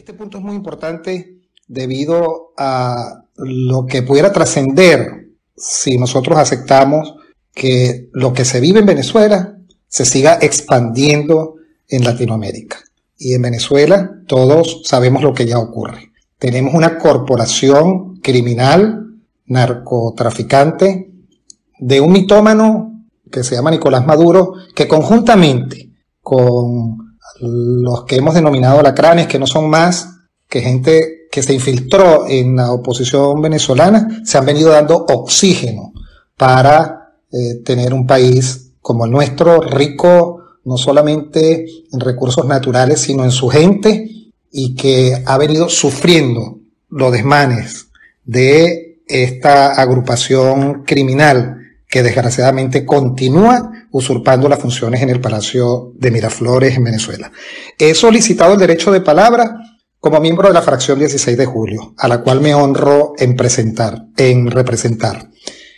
Este punto es muy importante debido a lo que pudiera trascender si nosotros aceptamos que lo que se vive en Venezuela se siga expandiendo en Latinoamérica. Y en Venezuela todos sabemos lo que ya ocurre. Tenemos una corporación criminal, narcotraficante, de un mitómano que se llama Nicolás Maduro, que conjuntamente con los que hemos denominado lacranes, que no son más que gente que se infiltró en la oposición venezolana, se han venido dando oxígeno para eh, tener un país como el nuestro, rico no solamente en recursos naturales, sino en su gente, y que ha venido sufriendo los desmanes de esta agrupación criminal que desgraciadamente continúa usurpando las funciones en el Palacio de Miraflores en Venezuela. He solicitado el derecho de palabra como miembro de la fracción 16 de julio, a la cual me honro en presentar, en representar.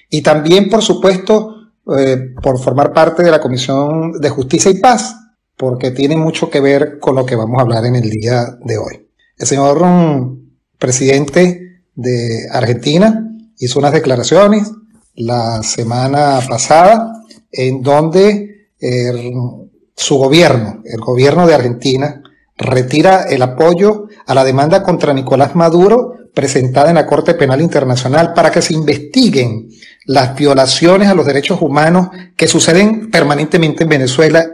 Y también, por supuesto, eh, por formar parte de la Comisión de Justicia y Paz, porque tiene mucho que ver con lo que vamos a hablar en el día de hoy. El señor um, presidente de Argentina hizo unas declaraciones la semana pasada en donde eh, su gobierno, el gobierno de Argentina, retira el apoyo a la demanda contra Nicolás Maduro presentada en la Corte Penal Internacional para que se investiguen las violaciones a los derechos humanos que suceden permanentemente en Venezuela,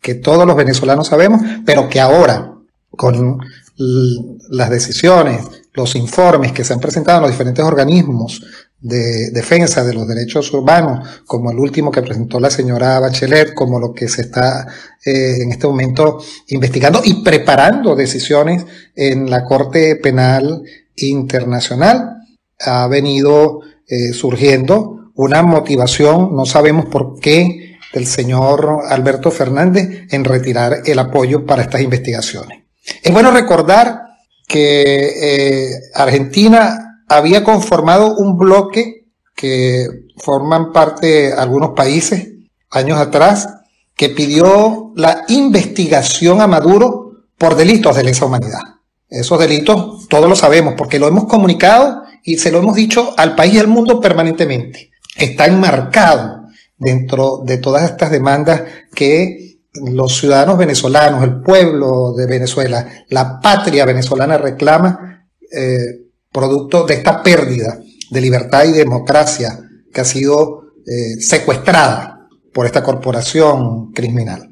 que todos los venezolanos sabemos, pero que ahora, con las decisiones, los informes que se han presentado en los diferentes organismos de defensa de los derechos humanos, como el último que presentó la señora Bachelet, como lo que se está eh, en este momento investigando y preparando decisiones en la Corte Penal Internacional, ha venido eh, surgiendo una motivación, no sabemos por qué, del señor Alberto Fernández en retirar el apoyo para estas investigaciones. Es bueno recordar que eh, Argentina había conformado un bloque que forman parte algunos países años atrás que pidió la investigación a Maduro por delitos de lesa humanidad. Esos delitos todos lo sabemos porque lo hemos comunicado y se lo hemos dicho al país y al mundo permanentemente. Está enmarcado dentro de todas estas demandas que los ciudadanos venezolanos, el pueblo de Venezuela, la patria venezolana reclama eh, producto de esta pérdida de libertad y democracia que ha sido eh, secuestrada por esta corporación criminal.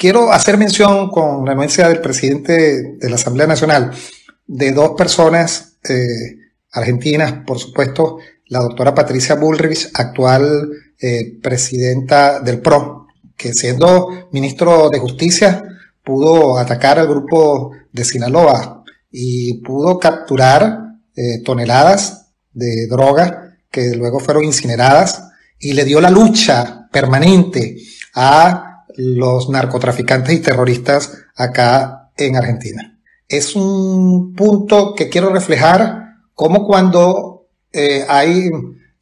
quiero hacer mención con la anuencia del presidente de la Asamblea Nacional de dos personas eh, argentinas, por supuesto, la doctora Patricia Bullrich, actual eh, presidenta del PRO, que siendo ministro de Justicia pudo atacar al grupo de Sinaloa y pudo capturar eh, toneladas de droga que luego fueron incineradas y le dio la lucha permanente a los narcotraficantes y terroristas acá en Argentina. Es un punto que quiero reflejar como cuando eh, hay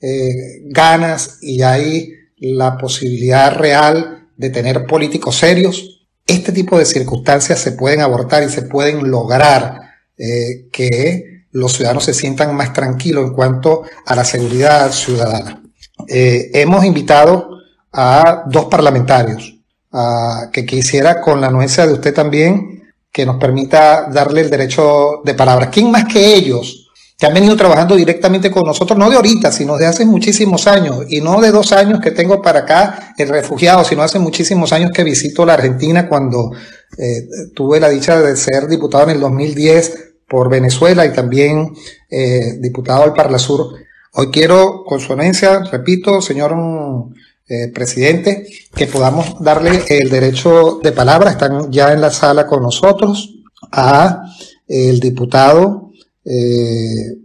eh, ganas y hay la posibilidad real de tener políticos serios, este tipo de circunstancias se pueden abortar y se pueden lograr eh, que los ciudadanos se sientan más tranquilos en cuanto a la seguridad ciudadana. hemos invitado a dos parlamentarios que quisiera con la anuencia de usted también que nos permita darle el derecho de palabra. ¿Quién más que ellos que han venido trabajando directamente con nosotros, no de ahorita, sino de hace muchísimos años, y no de dos años que tengo para acá el refugiado, sino hace muchísimos años que visito la Argentina cuando eh, tuve la dicha de ser diputado en el 2010 por Venezuela y también eh, diputado al Parla Sur. Hoy quiero, con su anencia, repito, señor eh, presidente, que podamos darle el derecho de palabra, están ya en la sala con nosotros, a el diputado eh,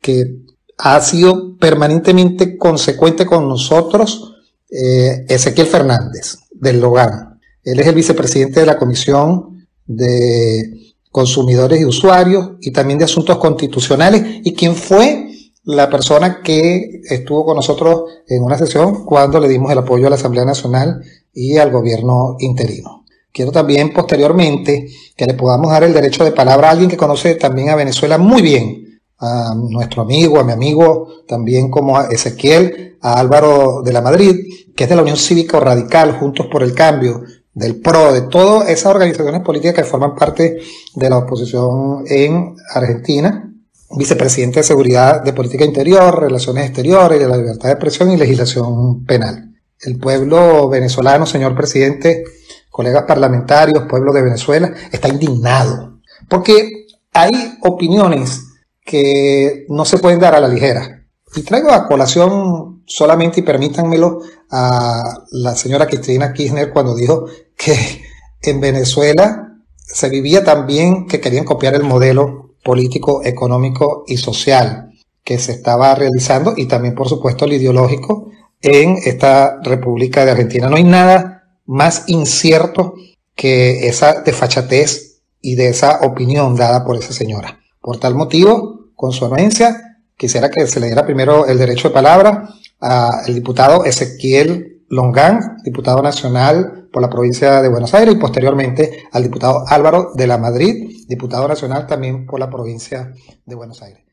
que ha sido permanentemente consecuente con nosotros, eh, Ezequiel Fernández, del Logan. Él es el vicepresidente de la Comisión de Consumidores y Usuarios y también de Asuntos Constitucionales y quien fue la persona que estuvo con nosotros en una sesión cuando le dimos el apoyo a la Asamblea Nacional y al gobierno interino. quiero también posteriormente que le podamos dar el derecho de palabra a alguien que conoce también a Venezuela muy bien, a nuestro amigo, a mi amigo, también como a Ezequiel, a Álvaro de la Madrid, que es de la Unión Cívica Radical, Juntos por el Cambio, del PRO, de todas esas organizaciones políticas que forman parte de la oposición en Argentina, vicepresidente de Seguridad de Política Interior, Relaciones Exteriores, de la Libertad de Expresión y Legislación Penal. El pueblo venezolano, señor presidente, colegas parlamentarios, pueblo de Venezuela, está indignado, porque hay opiniones que no se pueden dar a la ligera. Y traigo a colación solamente, y permítanmelo, a la señora Cristina Kirchner cuando dijo que en Venezuela se vivía también que querían copiar el modelo político, económico y social que se estaba realizando y también, por supuesto, el ideológico en esta República de Argentina. No hay nada más incierto que esa desfachatez y de esa opinión dada por esa señora. Por tal motivo, con su anuencia, quisiera que se le diera primero el derecho de palabra al diputado Ezequiel Longán, diputado nacional por la provincia de Buenos Aires, y posteriormente al diputado Álvaro de la Madrid, diputado nacional también por la provincia de Buenos Aires.